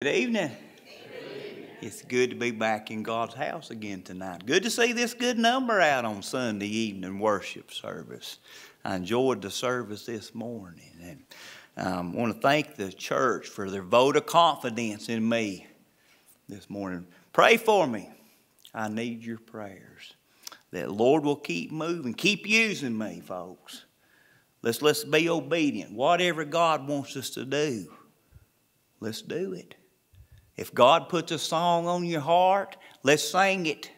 Good evening. It's good to be back in God's house again tonight. Good to see this good number out on Sunday evening worship service. I enjoyed the service this morning and I um, want to thank the church for their vote of confidence in me this morning. Pray for me. I need your prayers. That Lord will keep moving, keep using me, folks. Let's, let's be obedient. Whatever God wants us to do, let's do it. If God puts a song on your heart, let's sing it.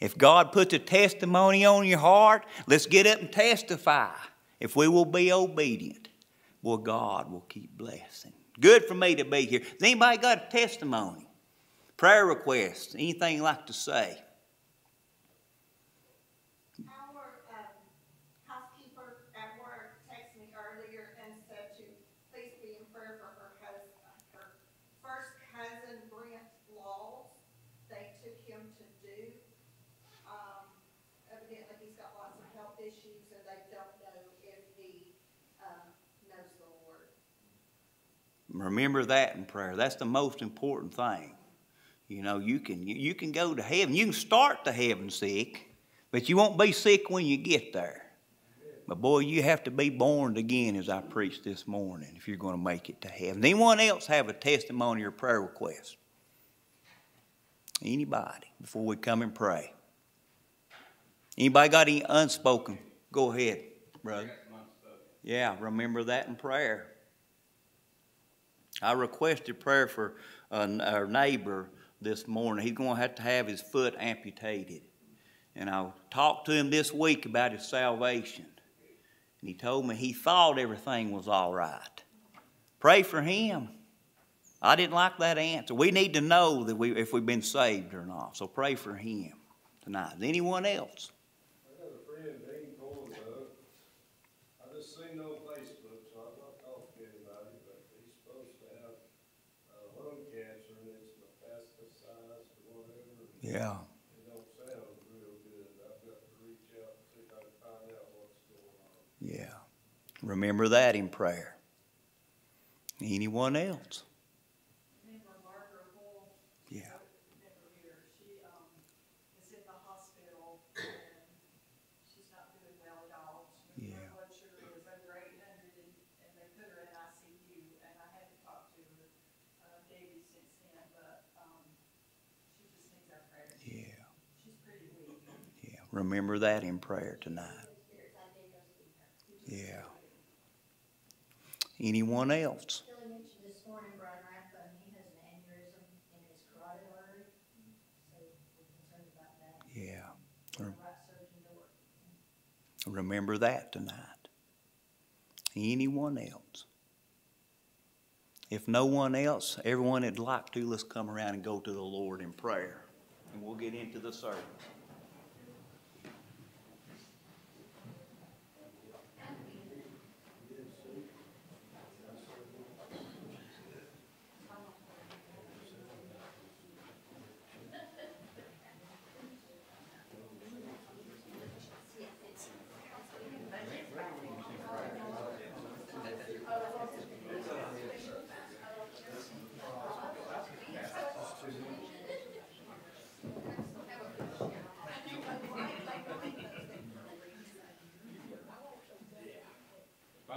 If God puts a testimony on your heart, let's get up and testify. If we will be obedient, well, God will keep blessing. Good for me to be here. Has anybody got a testimony? Prayer request? Anything like to say? Remember that in prayer. That's the most important thing. You know, you can you can go to heaven. You can start to heaven sick, but you won't be sick when you get there. But boy, you have to be born again, as I preached this morning, if you're going to make it to heaven. Anyone else have a testimony or prayer request? Anybody before we come and pray? Anybody got any unspoken? Go ahead, brother. Yeah, remember that in prayer. I requested prayer for uh, our neighbor this morning. He's going to have to have his foot amputated. And I talked to him this week about his salvation. And he told me he thought everything was all right. Pray for him. I didn't like that answer. We need to know that we, if we've been saved or not. So pray for him tonight. Anyone else? Yeah. Yeah. Remember that in prayer. Anyone else? Remember that in prayer tonight. Yeah. Anyone else? Yeah. Remember that tonight. Anyone else? If no one else, everyone would like to, let's come around and go to the Lord in prayer. And we'll get into the service.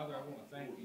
Father, I want to thank you.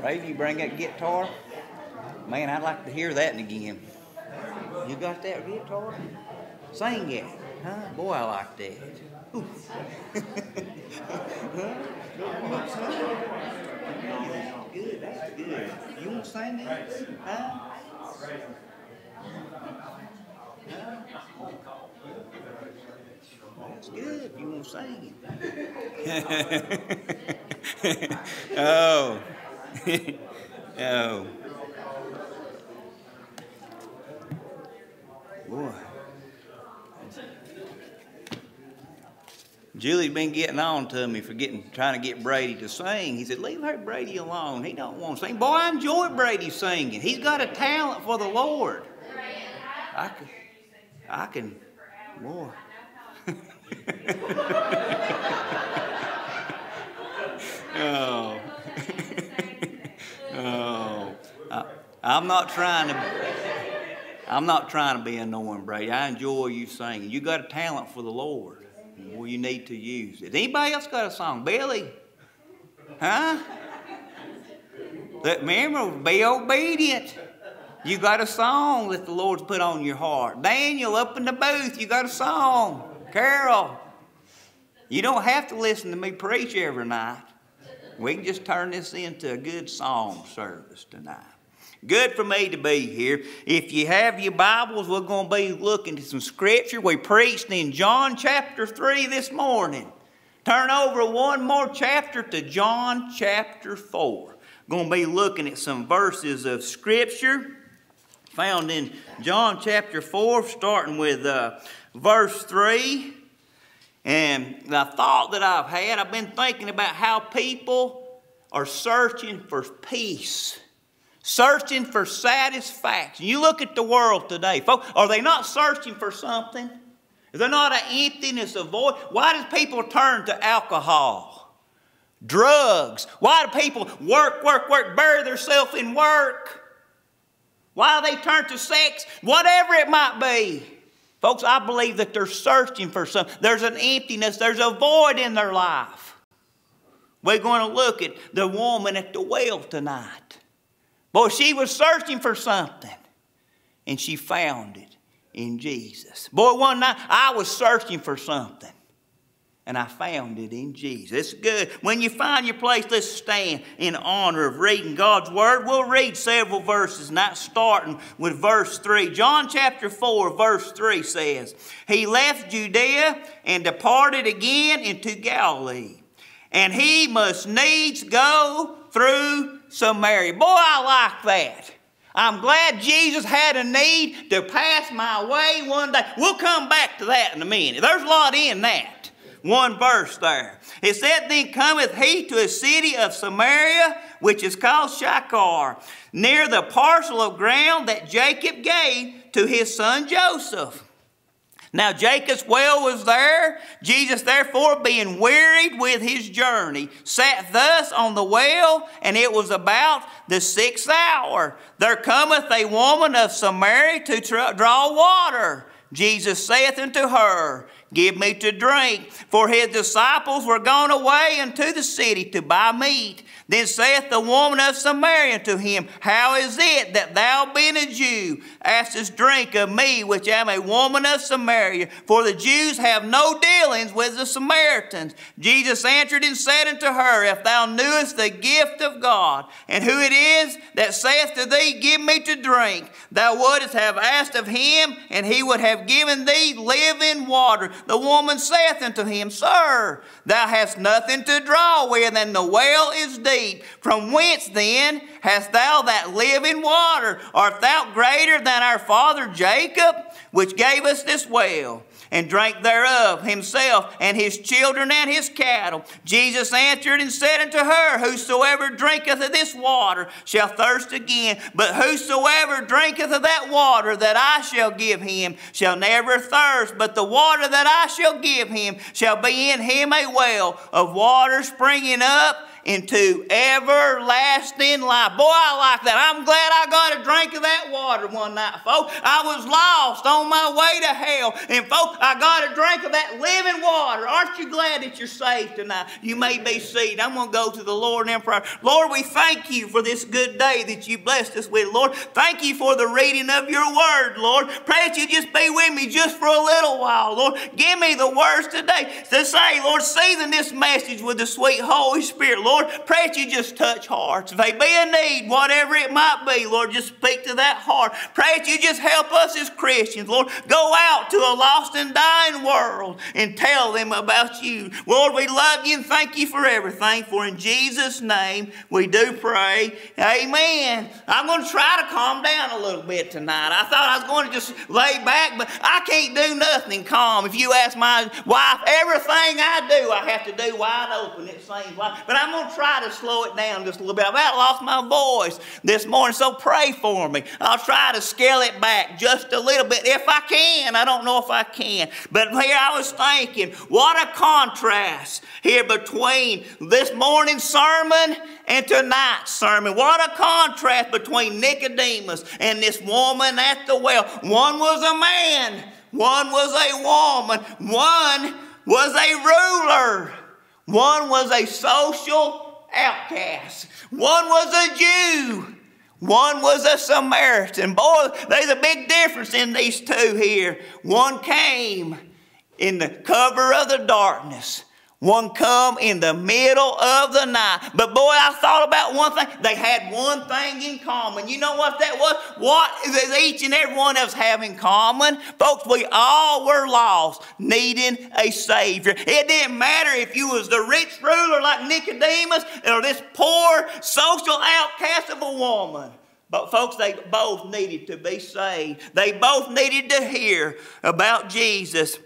Brady, you bring that guitar? Man, I'd like to hear that again. You got that guitar? Sing it. Huh? Boy, I like that. huh? good, that's good. You want to sing that? Huh? That's good. You want to sing it? oh. oh. Boy. Julie's been getting on to me for getting trying to get Brady to sing. He said, "Leave her Brady alone. He don't want to sing." Boy, I enjoy Brady singing. He's got a talent for the Lord. I can, I can, boy. oh. I'm not trying to. I'm not trying to be annoying, Brady. I enjoy you singing. You got a talent for the Lord. Well, you need to use it. Anybody else got a song? Billy? Huh? That remember, be obedient. You got a song that the Lord's put on your heart. Daniel, up in the booth, you got a song. Carol, you don't have to listen to me preach every night. We can just turn this into a good song service tonight. Good for me to be here. If you have your Bibles, we're going to be looking at some scripture. We preached in John chapter 3 this morning. Turn over one more chapter to John chapter 4. Going to be looking at some verses of scripture found in John chapter 4, starting with uh, verse 3. And the thought that I've had, I've been thinking about how people are searching for peace searching for satisfaction. You look at the world today, folks, are they not searching for something? Is there not an emptiness, a void? Why do people turn to alcohol, drugs? Why do people work, work, work, bury themselves in work? Why do they turn to sex? Whatever it might be. Folks, I believe that they're searching for something. There's an emptiness, there's a void in their life. We're going to look at the woman at the well tonight. Boy, she was searching for something, and she found it in Jesus. Boy, one night I was searching for something, and I found it in Jesus. It's good. When you find your place, let's stand in honor of reading God's Word. We'll read several verses, not starting with verse 3. John chapter 4, verse 3 says, He left Judea and departed again into Galilee, and he must needs go through Samaria. Boy, I like that. I'm glad Jesus had a need to pass my way one day. We'll come back to that in a minute. There's a lot in that. One verse there. It said, Then cometh he to a city of Samaria, which is called Sychar, near the parcel of ground that Jacob gave to his son Joseph. Now Jacob's well was there. Jesus, therefore, being wearied with his journey, sat thus on the well, and it was about the sixth hour. There cometh a woman of Samaria to draw water. Jesus saith unto her, Give me to drink. For his disciples were gone away into the city to buy meat. Then saith the woman of Samaria to him, How is it that thou, being a Jew, askest drink of me, which am a woman of Samaria? For the Jews have no dealings with the Samaritans. Jesus answered and said unto her, If thou knewest the gift of God, and who it is that saith to thee, Give me to drink, thou wouldst have asked of him, and he would have given thee living water. The woman saith unto him, Sir, thou hast nothing to draw with, and the well is deep. From whence then hast thou that living water? Art thou greater than our father Jacob, which gave us this well? and drank thereof himself and his children and his cattle. Jesus answered and said unto her, Whosoever drinketh of this water shall thirst again, but whosoever drinketh of that water that I shall give him shall never thirst, but the water that I shall give him shall be in him a well of water springing up into everlasting life. Boy, I like that. I'm glad I got a drink of that water one night, folks. I was lost on my way to hell. And, folks, I got a drink of that living water. Aren't you glad that you're saved tonight? You may be seated. I'm going to go to the Lord in prayer. Lord, we thank you for this good day that you blessed us with, Lord. Thank you for the reading of your word, Lord. Pray that you just be with me just for a little while, Lord. Give me the words today to say, Lord, season this message with the sweet Holy Spirit, Lord. Lord, pray that you just touch hearts. If they be in need, whatever it might be, Lord, just speak to that heart. Pray that you just help us as Christians, Lord. Go out to a lost and dying world and tell them about you. Lord, we love you and thank you for everything. For in Jesus' name we do pray. Amen. I'm going to try to calm down a little bit tonight. I thought I was going to just lay back, but I can't do nothing calm. If you ask my wife, everything I do, I have to do wide open, it seems like. But I'm going to try to slow it down just a little bit. I've lost my voice this morning, so pray for me. I'll try to scale it back just a little bit if I can. I don't know if I can. But here I was thinking, what a contrast here between this morning's sermon and tonight's sermon. What a contrast between Nicodemus and this woman at the well. One was a man, one was a woman, one was a ruler, one was a social outcast, one was a Jew. One was a Samaritan. Boy, there's a big difference in these two here. One came in the cover of the darkness. One come in the middle of the night. But boy, I thought about one thing. They had one thing in common. You know what that was? What does each and every one of us have in common? Folks, we all were lost, needing a Savior. It didn't matter if you was the rich ruler like Nicodemus or this poor social outcast of a woman. But folks, they both needed to be saved. They both needed to hear about Jesus.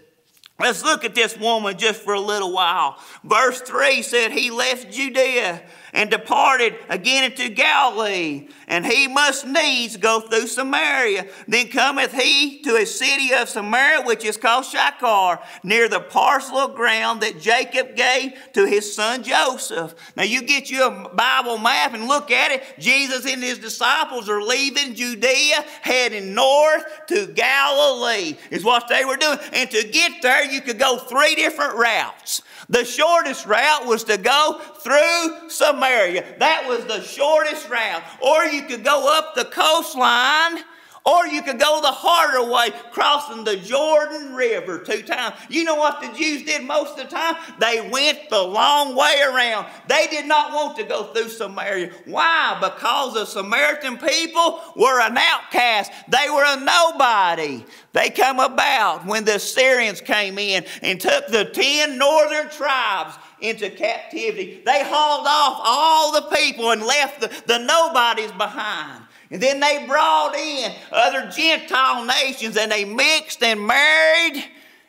Let's look at this woman just for a little while. Verse 3 said, He left Judea and departed again into Galilee, and he must needs go through Samaria. Then cometh he to a city of Samaria, which is called Sychar, near the parcel of ground that Jacob gave to his son Joseph. Now you get you a Bible map and look at it. Jesus and his disciples are leaving Judea, heading north to Galilee, is what they were doing. And to get there, you could go three different routes. The shortest route was to go through Samaria. That was the shortest route. Or you could go up the coastline or you could go the harder way, crossing the Jordan River two times. You know what the Jews did most of the time? They went the long way around. They did not want to go through Samaria. Why? Because the Samaritan people were an outcast. They were a nobody. They come about when the Assyrians came in and took the ten northern tribes into captivity. They hauled off all the people and left the, the nobodies behind. And then they brought in other Gentile nations and they mixed and married.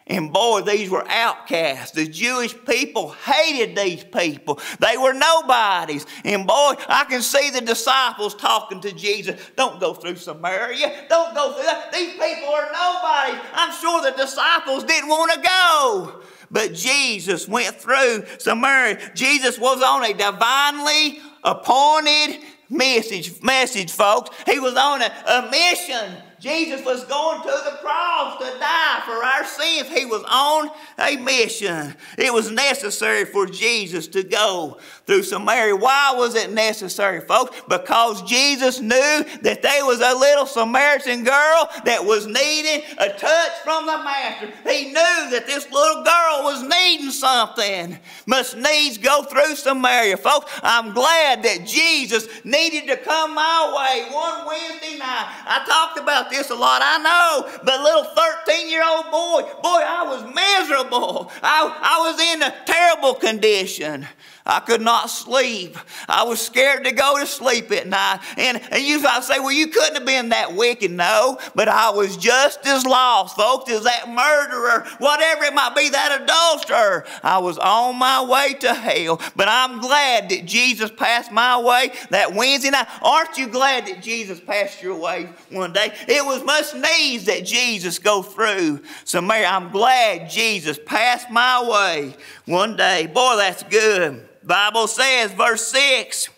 And boy, these were outcasts. The Jewish people hated these people. They were nobodies. And boy, I can see the disciples talking to Jesus. Don't go through Samaria. Don't go through that. These people are nobodies. I'm sure the disciples didn't want to go. But Jesus went through Samaria. Jesus was on a divinely appointed message, message, folks. He was on a, a mission Jesus was going to the cross to die for our sins. He was on a mission. It was necessary for Jesus to go through Samaria. Why was it necessary, folks? Because Jesus knew that there was a little Samaritan girl that was needing a touch from the Master. He knew that this little girl was needing something, must needs go through Samaria. Folks, I'm glad that Jesus needed to come my way one Wednesday night. I talked about about this a lot, I know, but little 13 year old boy, boy, I was miserable. I, I was in a terrible condition. I could not sleep. I was scared to go to sleep at night. And, and you might say, well, you couldn't have been that wicked. No, but I was just as lost, folks, as that murderer, whatever it might be, that adulterer. I was on my way to hell. But I'm glad that Jesus passed my way that Wednesday night. Aren't you glad that Jesus passed your way one day? It was much needs that Jesus go through Samaria, I'm glad Jesus passed my way one day. Boy, that's good. Bible says, verse 6,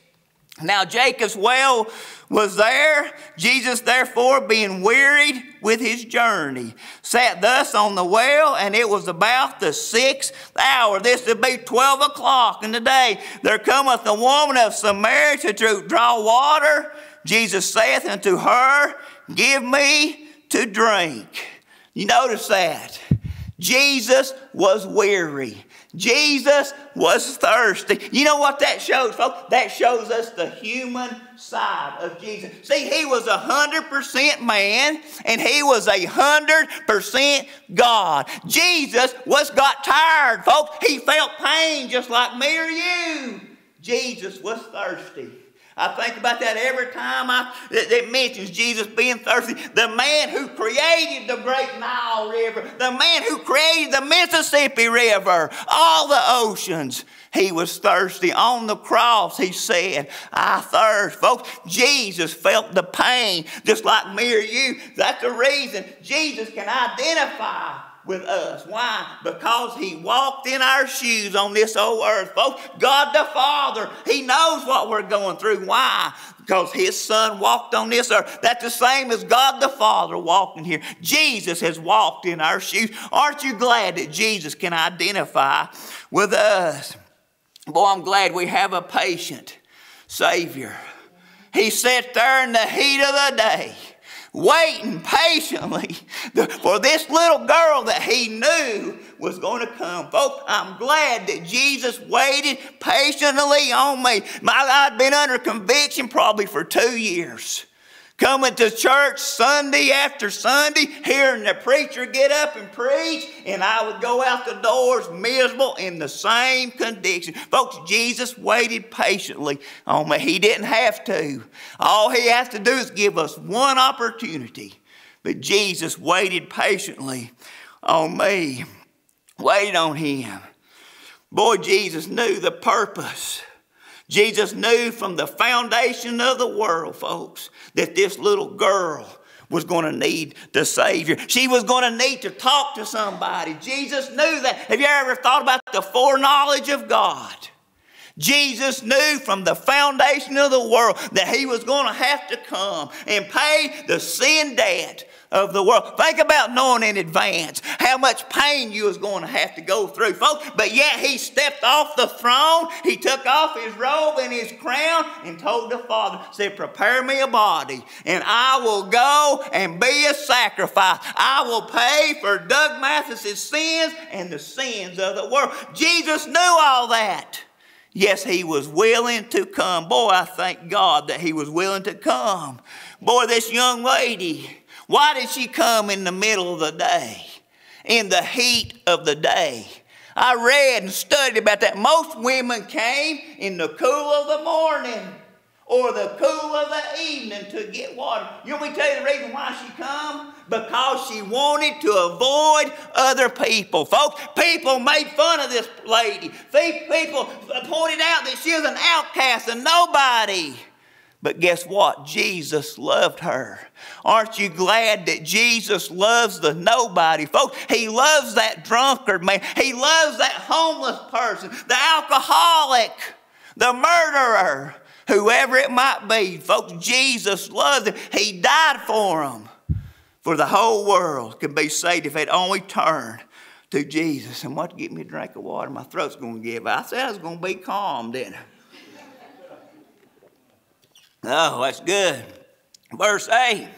Now Jacob's well was there. Jesus, therefore, being wearied with his journey, sat thus on the well, and it was about the sixth hour. This would be twelve o'clock in the day. There cometh a woman of Samaria to draw water. Jesus saith unto her, Give me to drink. You notice that. Jesus was weary. Jesus was thirsty. You know what that shows, folks? That shows us the human side of Jesus. See, he was a hundred percent man and he was a hundred percent God. Jesus was got tired, folks. He felt pain just like me or you. Jesus was thirsty. I think about that every time I, it, mentions Jesus being thirsty. The man who created the great Nile River, the man who created the Mississippi River, all the oceans. He was thirsty. On the cross, he said, I thirst. Folks, Jesus felt the pain just like me or you. That's the reason Jesus can identify with us. Why? Because He walked in our shoes on this old earth. Folks, God the Father, He knows what we're going through. Why? Because His Son walked on this earth. That's the same as God the Father walking here. Jesus has walked in our shoes. Aren't you glad that Jesus can identify with us? Boy, I'm glad we have a patient Savior. He sat there in the heat of the day waiting patiently for this little girl that he knew was going to come. Folks, I'm glad that Jesus waited patiently on me. I'd been under conviction probably for two years coming to church Sunday after Sunday, hearing the preacher get up and preach, and I would go out the doors miserable in the same condition. Folks, Jesus waited patiently oh, on me. He didn't have to. All he has to do is give us one opportunity. But Jesus waited patiently oh, on me, waited on him. Boy, Jesus knew the purpose Jesus knew from the foundation of the world, folks, that this little girl was going to need the Savior. She was going to need to talk to somebody. Jesus knew that. Have you ever thought about the foreknowledge of God? Jesus knew from the foundation of the world that he was going to have to come and pay the sin debt of the world. Think about knowing in advance how much pain you was going to have to go through, folks. But yet he stepped off the throne, he took off his robe and his crown and told the Father, said, prepare me a body and I will go and be a sacrifice. I will pay for Doug Mathis's sins and the sins of the world. Jesus knew all that. Yes, he was willing to come. Boy, I thank God that he was willing to come. Boy, this young lady, why did she come in the middle of the day? In the heat of the day. I read and studied about that. Most women came in the cool of the morning or the cool of the evening to get water. You want me tell you the reason why she come? Because she wanted to avoid other people. Folks, people made fun of this lady. People pointed out that she was an outcast and nobody. But guess what? Jesus loved her. Aren't you glad that Jesus loves the nobody? Folks, He loves that drunkard man. He loves that homeless person, the alcoholic, the murderer, whoever it might be. Folks, Jesus loves them. He died for them. For the whole world could be saved if they'd only turn to Jesus. And what? Get me a drink of water. My throat's going to give. I said I was going to be calm, I? Oh, that's good. Verse 8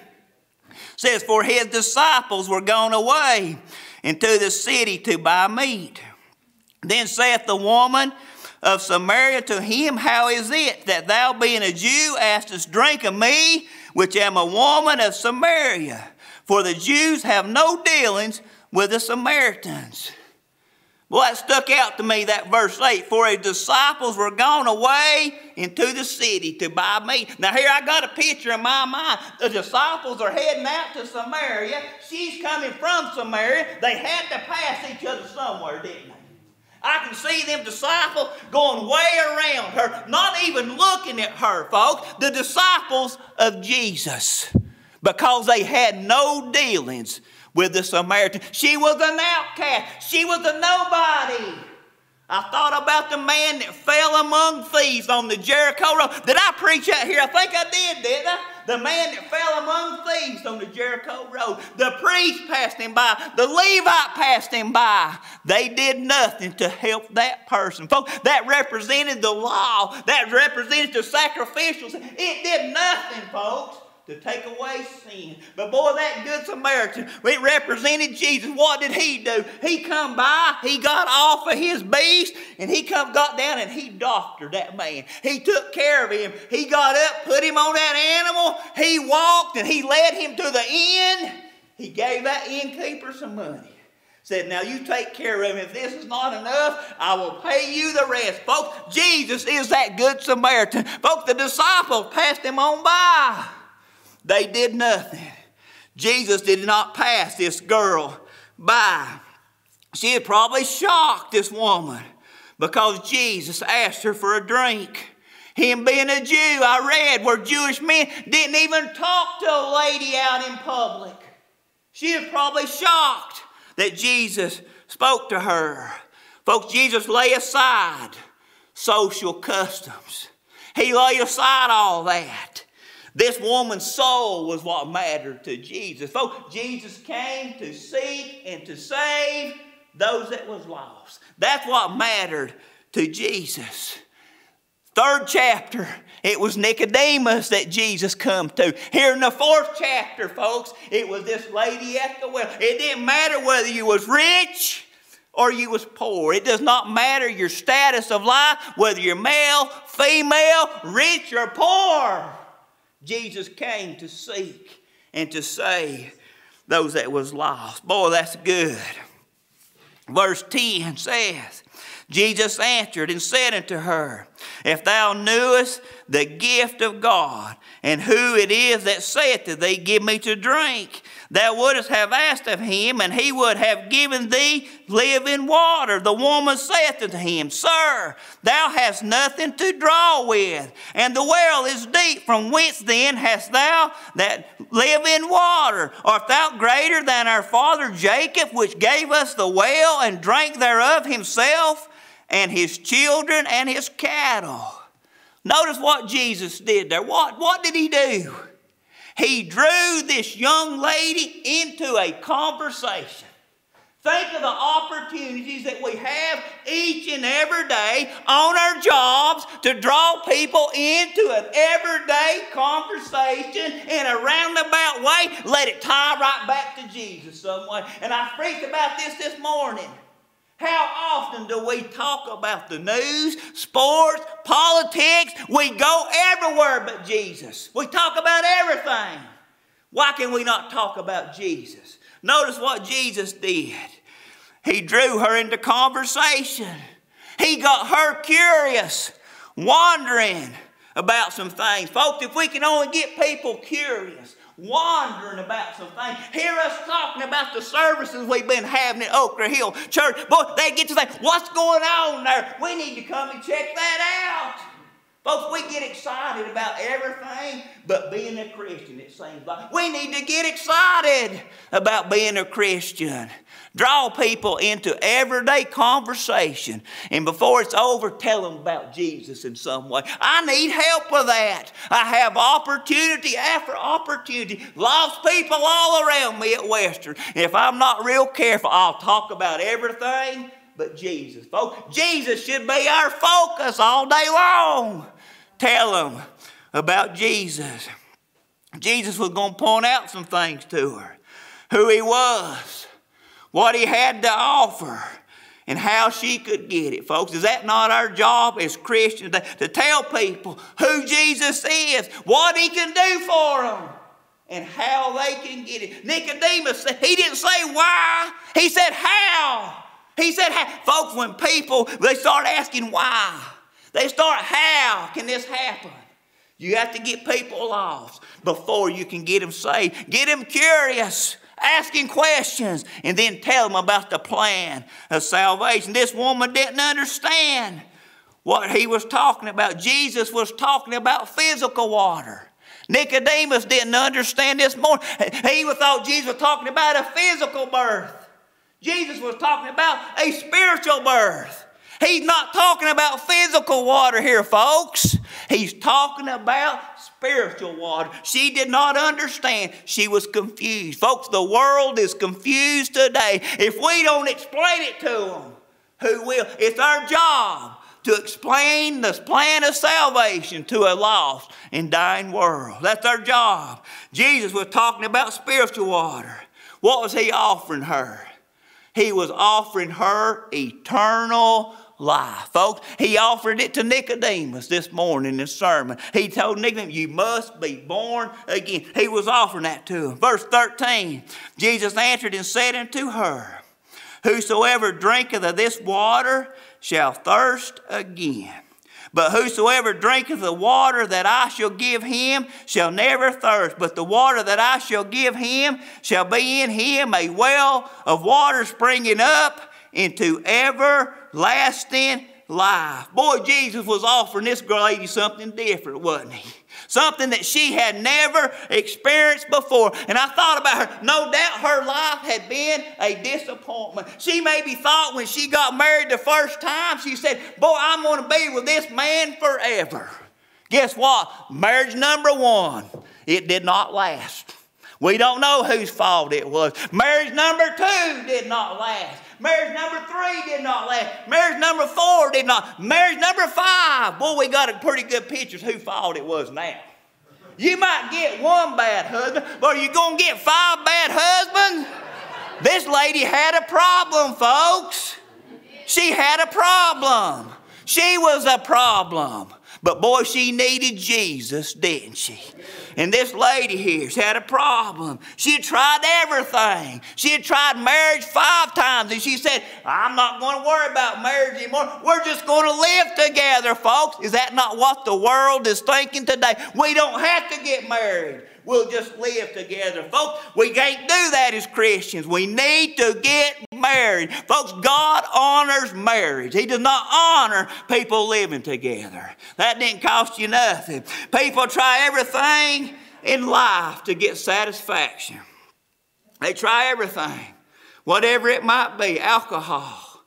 says, For his disciples were gone away into the city to buy meat. Then saith the woman of Samaria to him, How is it that thou, being a Jew, askest drink of me, which am a woman of Samaria? For the Jews have no dealings with the Samaritans. Well, that stuck out to me, that verse 8. For his disciples were gone away into the city to buy meat. Now, here I got a picture in my mind. The disciples are heading out to Samaria. She's coming from Samaria. They had to pass each other somewhere, didn't they? I can see them disciples going way around her, not even looking at her, folks. The disciples of Jesus, because they had no dealings with the Samaritan. She was an outcast. She was a nobody. I thought about the man that fell among thieves on the Jericho road. Did I preach out here? I think I did, didn't I? The man that fell among thieves on the Jericho road. The priest passed him by. The Levite passed him by. They did nothing to help that person. Folks, that represented the law. That represented the sacrificials. It did nothing, folks to take away sin. But boy, that good Samaritan, it represented Jesus. What did he do? He come by, he got off of his beast, and he come got down and he doctored that man. He took care of him. He got up, put him on that animal. He walked and he led him to the inn. He gave that innkeeper some money said, Now you take care of him. If this is not enough, I will pay you the rest. Folks, Jesus is that good Samaritan. Folks, the disciples passed him on by. They did nothing. Jesus did not pass this girl by. She had probably shocked this woman because Jesus asked her for a drink. Him being a Jew, I read where Jewish men didn't even talk to a lady out in public. She was probably shocked that Jesus spoke to her. Folks, Jesus lay aside social customs. He lay aside all that. This woman's soul was what mattered to Jesus. Folks, Jesus came to seek and to save those that was lost. That's what mattered to Jesus. Third chapter, it was Nicodemus that Jesus come to. Here in the fourth chapter, folks, it was this lady at the well. It didn't matter whether you was rich or you was poor. It does not matter your status of life, whether you're male, female, rich or poor. Jesus came to seek and to save those that was lost. Boy, that's good. Verse 10 says, Jesus answered and said unto her, If thou knewest the gift of God, and who it is that saith to thee, Give me to drink, thou wouldst have asked of him, and he would have given thee living water. The woman saith unto him, Sir, thou hast nothing to draw with, and the well is deep. From whence then hast thou that living water? Art thou greater than our father Jacob, which gave us the well and drank thereof himself? and his children and his cattle. Notice what Jesus did there. What, what did he do? He drew this young lady into a conversation. Think of the opportunities that we have each and every day on our jobs to draw people into an everyday conversation in a roundabout way. Let it tie right back to Jesus some way. And I preached about this this morning. How often do we talk about the news, sports, politics? We go everywhere but Jesus. We talk about everything. Why can we not talk about Jesus? Notice what Jesus did. He drew her into conversation. He got her curious, wondering about some things. Folks, if we can only get people curious, wondering about some things. Hear us talking about the services we've been having at Ochre Hill Church. Boy, they get to say, what's going on there? We need to come and check that out. Folks, we get excited about everything but being a Christian, it seems like. We need to get excited about being a Christian. Draw people into everyday conversation. And before it's over, tell them about Jesus in some way. I need help with that. I have opportunity after opportunity. Lost people all around me at Western. If I'm not real careful, I'll talk about everything but Jesus. Folks, Jesus should be our focus all day long. Tell them about Jesus. Jesus was going to point out some things to her who he was, what he had to offer, and how she could get it. Folks, is that not our job as Christians to, to tell people who Jesus is, what he can do for them? and how they can get it. Nicodemus, he didn't say why, he said how. He said, folks, when people, they start asking why, they start, how can this happen? You have to get people lost before you can get them saved. Get them curious, asking questions, and then tell them about the plan of salvation. This woman didn't understand what he was talking about. Jesus was talking about physical water. Nicodemus didn't understand this more. He thought Jesus was talking about a physical birth. Jesus was talking about a spiritual birth. He's not talking about physical water here, folks. He's talking about spiritual water. She did not understand. She was confused. Folks, the world is confused today. If we don't explain it to them, who will? It's our job to explain the plan of salvation to a lost and dying world. That's our job. Jesus was talking about spiritual water. What was he offering her? He was offering her eternal life. Folks, he offered it to Nicodemus this morning in his sermon. He told Nicodemus, You must be born again. He was offering that to him. Verse 13 Jesus answered and said unto her, Whosoever drinketh of this water shall thirst again. But whosoever drinketh the water that I shall give him shall never thirst, but the water that I shall give him shall be in him a well of water springing up into everlasting life. Boy, Jesus was offering this girl lady something different, wasn't he? Something that she had never experienced before. And I thought about her. No doubt her life had been a disappointment. She maybe thought when she got married the first time, she said, Boy, I'm going to be with this man forever. Guess what? Marriage number one, it did not last. We don't know whose fault it was. Marriage number two did not last. Marriage number three did not last. Marriage number four did not. Marriage number five. Boy, we got a pretty good picture of who fault it was now. You might get one bad husband, but are you going to get five bad husbands? This lady had a problem, folks. She had a problem. She was a problem. But boy, she needed Jesus, didn't she? And this lady here, she had a problem. She had tried everything. She had tried marriage five times, and she said, I'm not going to worry about marriage anymore. We're just going to live together, folks. Is that not what the world is thinking today? We don't have to get married. We'll just live together. Folks, we can't do that as Christians. We need to get married. Folks, God honors marriage. He does not honor people living together. That didn't cost you nothing. People try everything in life to get satisfaction. They try everything, whatever it might be alcohol,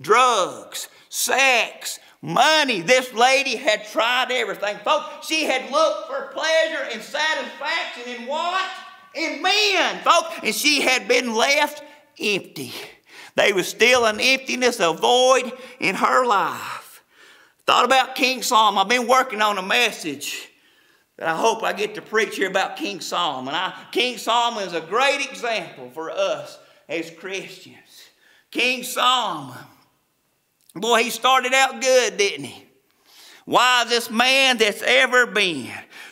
drugs, sex, money. This lady had tried everything. Folks, she had looked for pleasure and satisfaction in what? In men, folks. And she had been left empty. There was still an emptiness, a void in her life. Thought about King Solomon. I've been working on a message that I hope I get to preach here about King Solomon. I, King Solomon is a great example for us as Christians. King Solomon Boy, he started out good, didn't he? Wisest man that's ever been.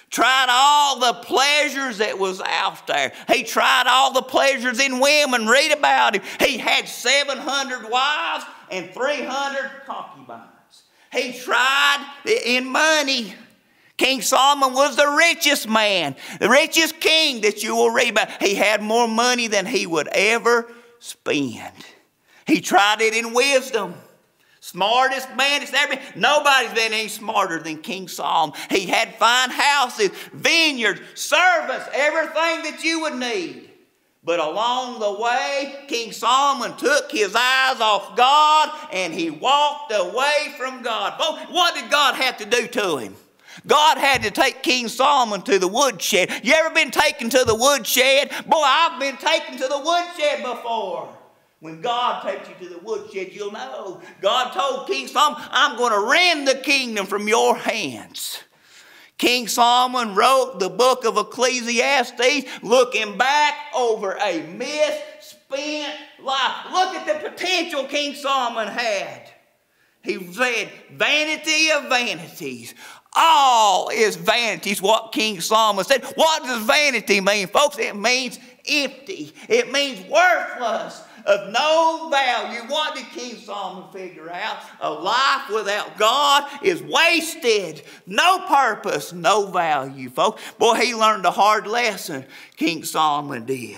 Tried all the pleasures that was out there. He tried all the pleasures in women. Read about him. He had 700 wives and 300 concubines. He tried in money. King Solomon was the richest man, the richest king that you will read about. He had more money than he would ever spend. He tried it in wisdom. Smartest man that's ever been. Nobody's been any smarter than King Solomon. He had fine houses, vineyards, servants, everything that you would need. But along the way, King Solomon took his eyes off God and he walked away from God. What did God have to do to him? God had to take King Solomon to the woodshed. You ever been taken to the woodshed? Boy, I've been taken to the woodshed before. When God takes you to the woodshed, you'll know. God told King Solomon, I'm going to rend the kingdom from your hands. King Solomon wrote the book of Ecclesiastes looking back over a misspent life. Look at the potential King Solomon had. He said, Vanity of vanities. All is vanities, what King Solomon said. What does vanity mean, folks? It means empty, it means worthless of no value. What did King Solomon figure out? A life without God is wasted. No purpose, no value, folks. Boy, he learned a hard lesson, King Solomon did.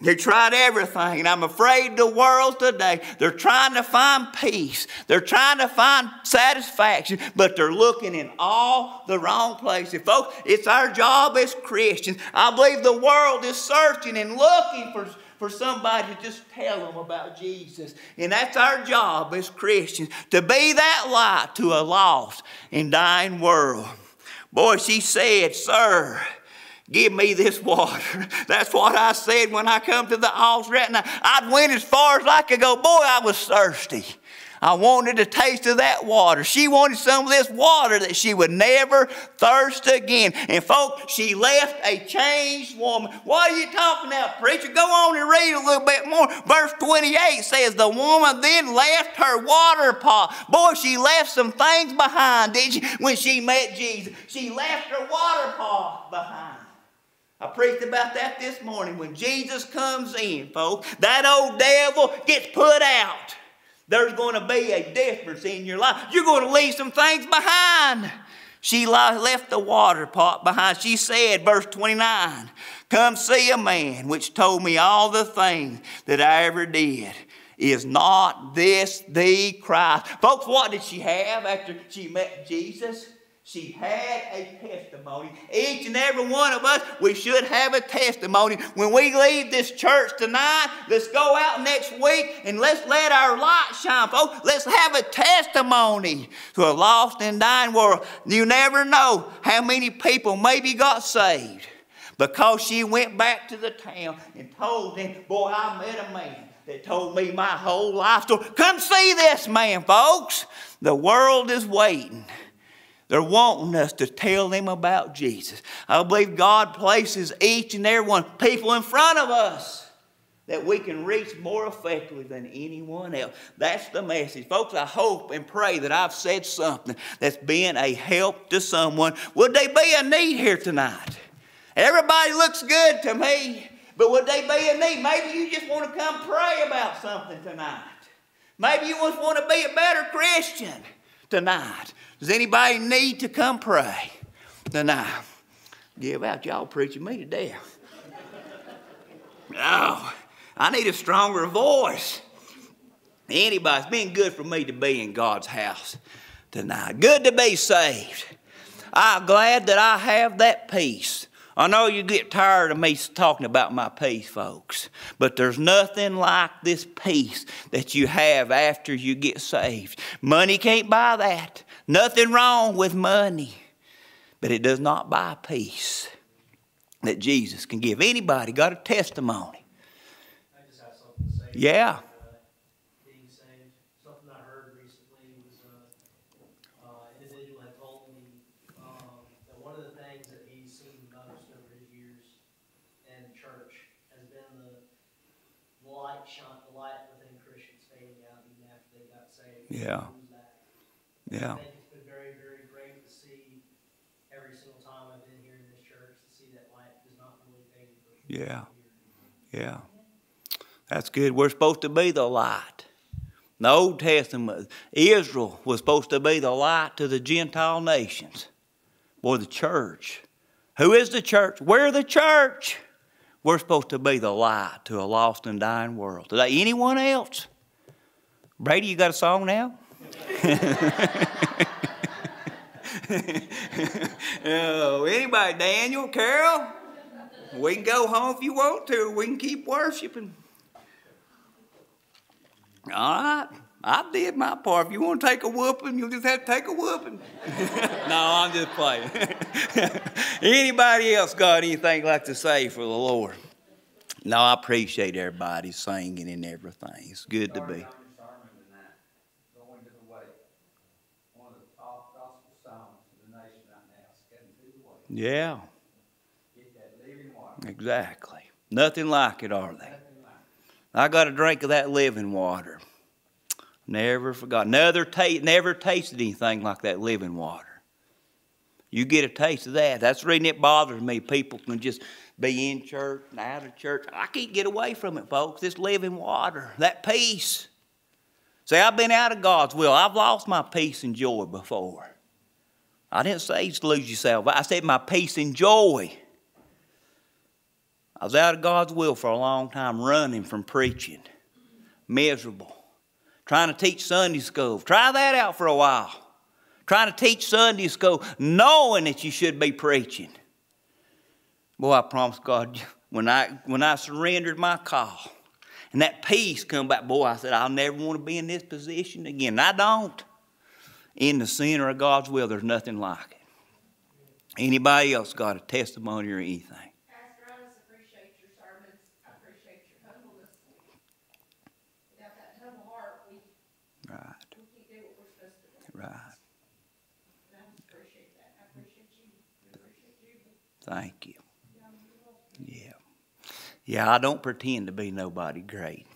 They tried everything, and I'm afraid the world today, they're trying to find peace. They're trying to find satisfaction, but they're looking in all the wrong places. Folks, it's our job as Christians. I believe the world is searching and looking for for somebody to just tell them about Jesus. And that's our job as Christians to be that light to a lost and dying world. Boy, she said, Sir, give me this water. That's what I said when I come to the altar. And I'd went as far as I could go. Boy, I was thirsty. I wanted a taste of that water. She wanted some of this water that she would never thirst again. And folks, she left a changed woman. What are you talking about, preacher? Go on and read a little bit more. Verse 28 says, The woman then left her water pot. Boy, she left some things behind, did she, when she met Jesus? She left her water pot behind. I preached about that this morning. When Jesus comes in, folks, that old devil gets put out there's going to be a difference in your life. You're going to leave some things behind. She left the water pot behind. She said, verse 29, Come see a man which told me all the things that I ever did. Is not this the Christ? Folks, what did she have after she met Jesus? She had a testimony. Each and every one of us, we should have a testimony. When we leave this church tonight, let's go out next week and let's let our light shine, folks. Let's have a testimony to a lost and dying world. You never know how many people maybe got saved because she went back to the town and told them, Boy, I met a man that told me my whole life story. Come see this man, folks. The world is waiting. They're wanting us to tell them about Jesus. I believe God places each and every one people in front of us that we can reach more effectively than anyone else. That's the message. Folks, I hope and pray that I've said something that's been a help to someone. Would they be a need here tonight? Everybody looks good to me, but would they be a need? Maybe you just want to come pray about something tonight. Maybe you just want to be a better Christian tonight. Does anybody need to come pray tonight? Give out, y'all preaching me to death. No, I need a stronger voice. Anybody, it's been good for me to be in God's house tonight. Good to be saved. I'm glad that I have that peace. I know you get tired of me talking about my peace, folks, but there's nothing like this peace that you have after you get saved. Money can't buy that. Nothing wrong with money, but it does not buy peace that Jesus can give. Anybody got a testimony? I just have something to say. Yeah. Uh, being saved. Something I heard recently was uh, uh, an individual had told me um, that one of the things that he's seen most over his years in church has been the light shine, the light within Christians fading out even after they got saved. Yeah. Yeah. It's been very, very great to see every single time I've been here in this church to see that light does not really fade. Yeah. Yeah. That's good. We're supposed to be the light. In the Old Testament, Israel was supposed to be the light to the Gentile nations. Boy, the church. Who is the church? We're the church. We're supposed to be the light to a lost and dying world. Today, anyone else? Brady, you got a song now? oh, anybody, Daniel, Carol? We can go home if you want to. We can keep worshiping. All right. I did my part. If you want to take a whooping, you'll just have to take a whooping. no, I'm just playing. Anybody else got anything like to say for the Lord? No, I appreciate everybody singing and everything. It's good to be. Starting our sermon tonight, Going to the way. One of the top gospel songs in the nation right now, is Getting to the Way. Yeah, Get that living water. exactly. Nothing like it, are they? Like I got a drink of that living water. Never forgot. Never, ta- never tasted anything like that living water. You get a taste of that. That's the reason it bothers me. People can just be in church and out of church. I can't get away from it, folks. This living water, that peace. See, I've been out of God's will. I've lost my peace and joy before. I didn't say to lose yourself. I said my peace and joy. I was out of God's will for a long time, running from preaching, miserable, trying to teach Sunday school. Try that out for a while. Trying to teach Sunday school, knowing that you should be preaching. Boy, I promise God, when I when I surrendered my call. And that peace come back, boy, I said, I'll never want to be in this position again. And I don't. In the center of God's will, there's nothing like it. Anybody else got a testimony or anything? Pastor, I just appreciate your sermons. I appreciate your humbleness. Without that humble heart, we, Right, can't do what we're supposed to do. right. And I appreciate that. I appreciate you. I appreciate you. Thank you. Yeah. Yeah, I don't pretend to be nobody great.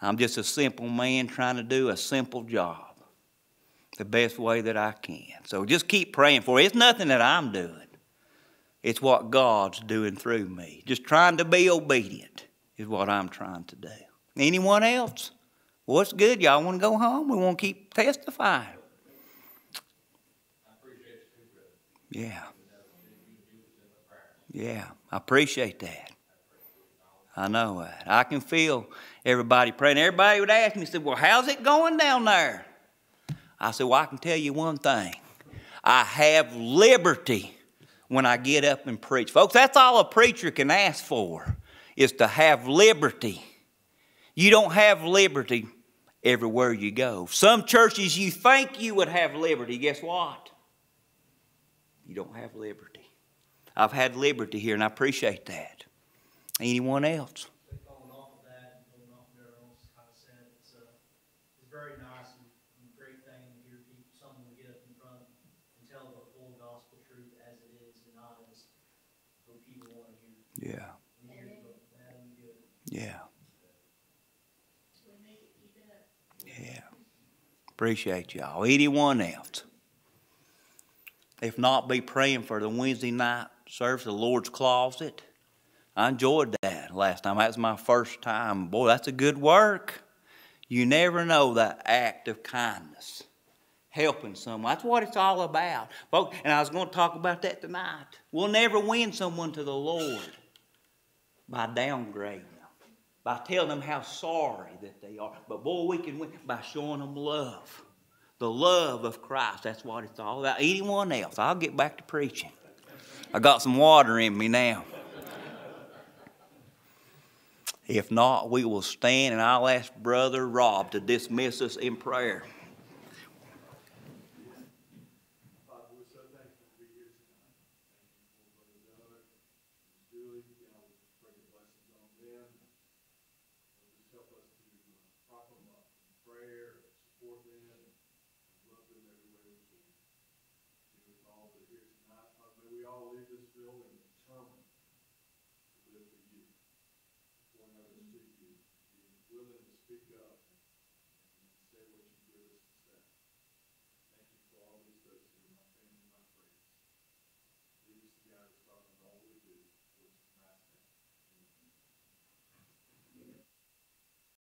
I'm just a simple man trying to do a simple job the best way that I can. So just keep praying for it. It's nothing that I'm doing, it's what God's doing through me. Just trying to be obedient is what I'm trying to do. Anyone else? Well, good. Y'all want to go home? We want to keep testifying. Yeah. Yeah, I appreciate that. I know that. I can feel everybody praying. Everybody would ask me, said, Well, how's it going down there? I said, Well, I can tell you one thing. I have liberty when I get up and preach. Folks, that's all a preacher can ask for, is to have liberty. You don't have liberty everywhere you go. Some churches you think you would have liberty. Guess what? You don't have liberty. I've had liberty here, and I appreciate that. Anyone else? But going off of that, and going off of what everyone else kind of said, it's, uh, it's very nice and and great thing to hear people, someone get up in front and tell the full gospel truth as it is and not as what people want to hear. Yeah, And hear both bad and good. yeah, We need to keep it up. yeah. Appreciate y'all. Anyone else? If not, be praying for the Wednesday night service, the Lord's Closet. I enjoyed that last time. That was my first time. Boy, that's a good work. You never know that act of kindness, helping someone. That's what it's all about. Folks, and I was going to talk about that tonight. We'll never win someone to the Lord by downgrading by telling them how sorry that they are. But boy, we can win by showing them love. The love of Christ. That's what it's all about. Anyone else? I'll get back to preaching. I got some water in me now. If not, we will stand and I'll ask Brother Rob to dismiss us in prayer.